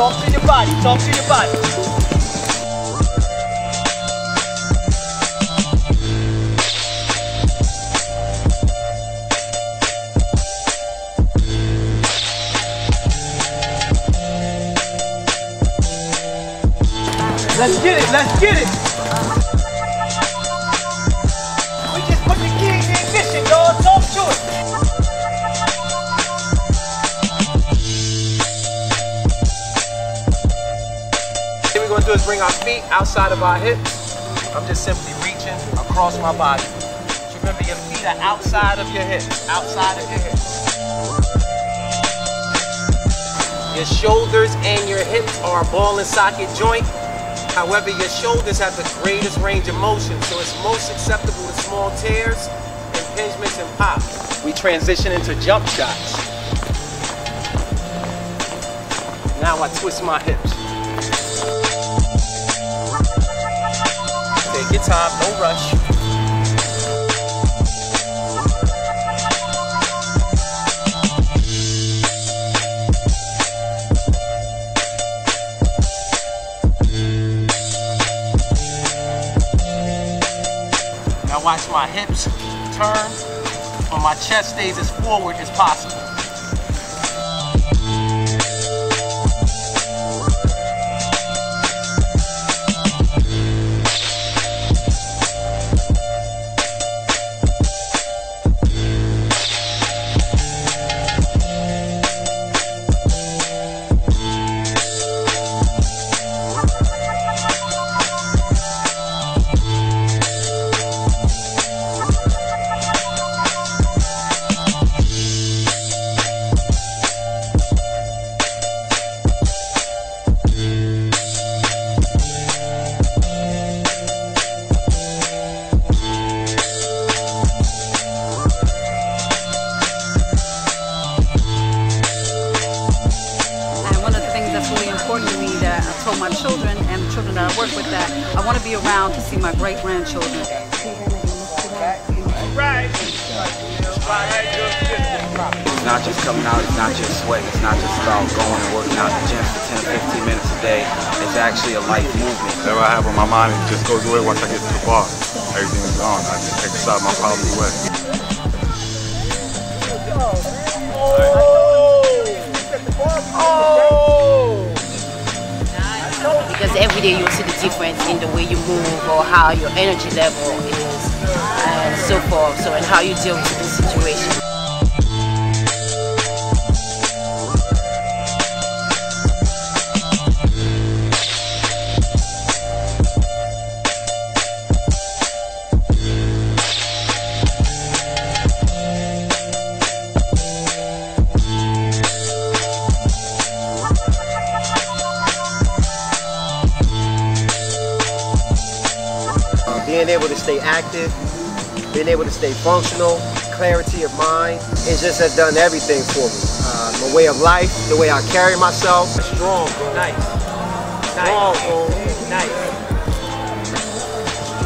Talk to your body. Talk to your body. Let's get it. Let's get it. We're gonna do is bring our feet outside of our hips. I'm just simply reaching across my body. So remember, your feet are outside of your hips. Outside of your hips. Your shoulders and your hips are a ball and socket joint. However, your shoulders have the greatest range of motion, so it's most acceptable to small tears, impingements, and pops. We transition into jump shots. Now I twist my hips. Take your time, no rush. Now watch my hips turn, but my chest stays as forward as possible. That told my children and the children that I work with that I want to be around to see my great grandchildren. It's not just coming out, it's not just sweat, it's not just about going and working out in the gym for 10, 15 minutes a day. It's actually a life movement. Whatever I have on my mind, it just goes away once I get to the bar. Everything is gone. I just exercise my problems away. Because every day you'll see the difference in the way you move or how your energy level is and so forth. So and how you deal with the situation. Being able to stay active, being able to stay functional, clarity of mind, it just has done everything for me. Uh, my way of life, the way I carry myself. Strong, bro. Nice. Strong, Nice. bro. Nice.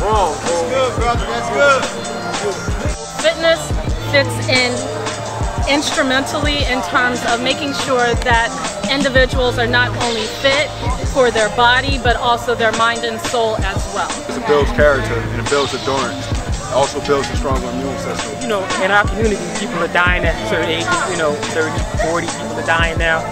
Strong, bro. Good, brother. That's good. Fitness fits in instrumentally in terms of making sure that individuals are not only fit for their body, but also their mind and soul as well. It builds character and it builds endurance. It also builds a stronger immune system. you know, in our community, people are dying at certain ages, you know, 30, 40, people are dying now.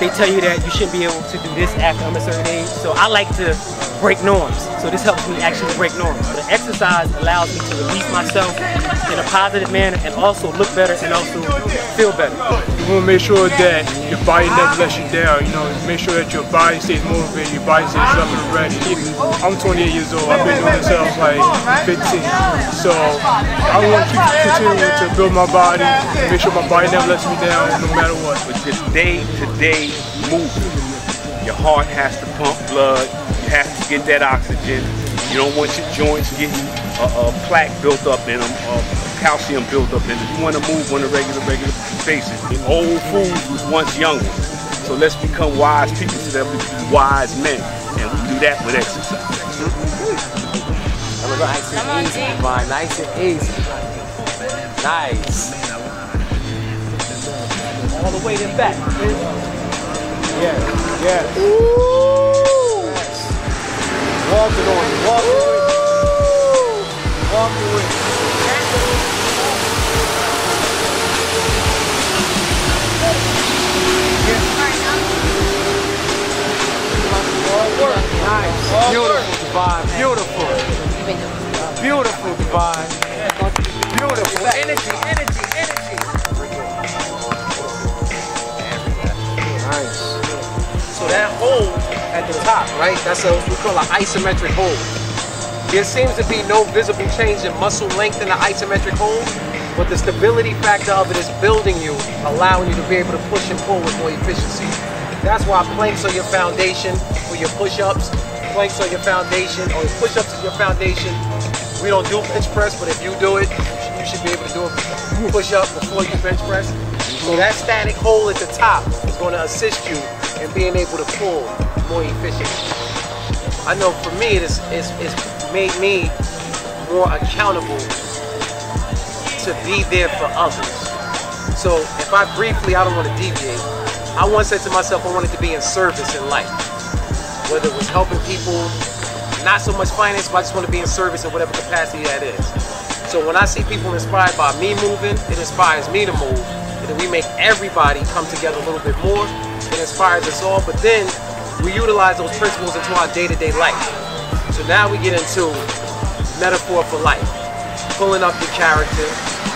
They tell you that you shouldn't be able to do this after I'm a certain age. So I like to break norms. So this helps me actually break norms. The exercise allows me to release myself in a positive manner and also look better and also feel better. You want to make sure that your body never lets you down. You know, make sure that your body stays motivated, your body stays up and ready. I'm 28 years old. I've been doing this since I was like 15. So I want to keep continuing to build my body, make sure my body never lets me down no matter what. With this day-to-day movement, your heart has to pump blood. You have to get that oxygen. You don't want your joints getting a, a plaque built up in them, uh, calcium built up in them. You want to move on a regular, regular basis. The old fools was once young ones. So let's become wise people so that we can be wise men. And we do that with exercise. Nice and easy, man. Nice and easy. Nice. All the way to back. Yeah, yeah. Yes. Walking on it, walking with it. Walking with it. Nice. Beautiful, Divine. Beautiful. Beautiful, Divine. Beautiful. Energy, energy, energy. Nice. So that hole at the top, right? That's a we call an isometric hold. There seems to be no visible change in muscle length in the isometric hold, but the stability factor of it is building you, allowing you to be able to push and pull with more efficiency. That's why planks are your foundation for your push-ups. Planks are your foundation, or push-ups is your foundation. We don't do bench press, but if you do it, you should be able to do a push-up before you bench press. So that static hole at the top is going to assist you in being able to pull more efficiently. I know for me, it's, it's, it's made me more accountable to be there for others. So if I briefly, I don't want to deviate, I once said to myself I wanted to be in service in life. Whether it was helping people, not so much finance, but I just want to be in service in whatever capacity that is. So when I see people inspired by me moving, it inspires me to move. And we make everybody come together a little bit more. Inspires us all. But then we utilize those principles into our day-to-day life. So now we get into metaphor for life. Pulling up your character,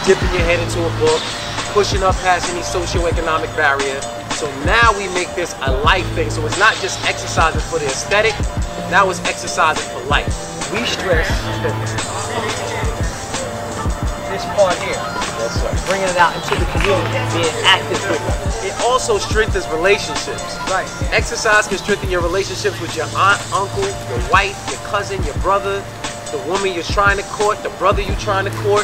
dipping your head into a book, pushing up past any socioeconomic barrier. So now we make this a life thing. So it's not just exercising for the aesthetic, now it's exercising for life. We stress this part here. Bringing it out into the community, being active with it. It also strengthens relationships. Right. Exercise can strengthen your relationships with your aunt, uncle, your wife, your cousin, your brother, the woman you're trying to court, the brother you're trying to court.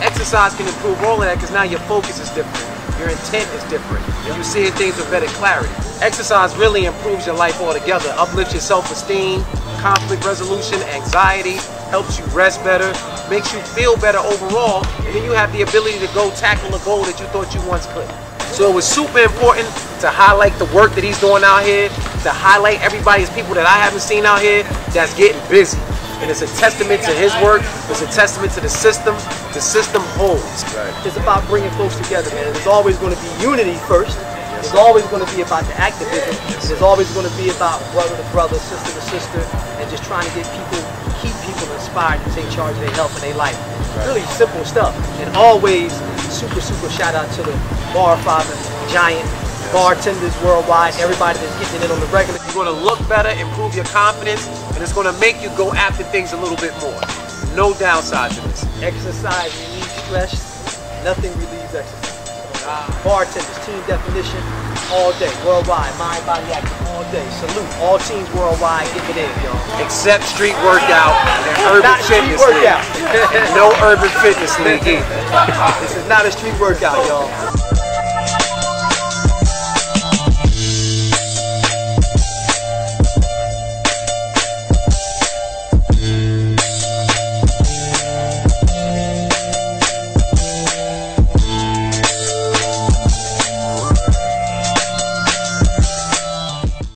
Exercise can improve all of that because now your focus is different. Your intent is different. You're seeing things with better clarity. Exercise really improves your life altogether, uplifts your self-esteem, conflict resolution, anxiety, helps you rest better, makes you feel better overall, and then you have the ability to go tackle a goal that you thought you once couldn't. So it was super important to highlight the work that he's doing out here, to highlight everybody's people that I haven't seen out here that's getting busy. And it's a testament to his work, it's a testament to the system. The system holds. It's about bringing folks together, man. There's always going to be unity first. It's always going to be about the activism. It's always going to be about brother to brother, sister to sister, and just trying to get people, inspired to take charge of their health and their life. Really simple stuff. And always super, super shout out to the bar father, giant, Bartendaz worldwide, everybody that's getting it in on the regular. You're gonna look better, improve your confidence, and it's gonna make you go after things a little bit more. No downside to this. Exercise relieves stress. Nothing relieves exercise. Bartendaz, team definition, all day, worldwide, mind, body, active, day. Salute all teams worldwide, get it in, y'all. Except street workout and urban Not fitness workout. league. no urban fitness league either. This is not a street workout, y'all.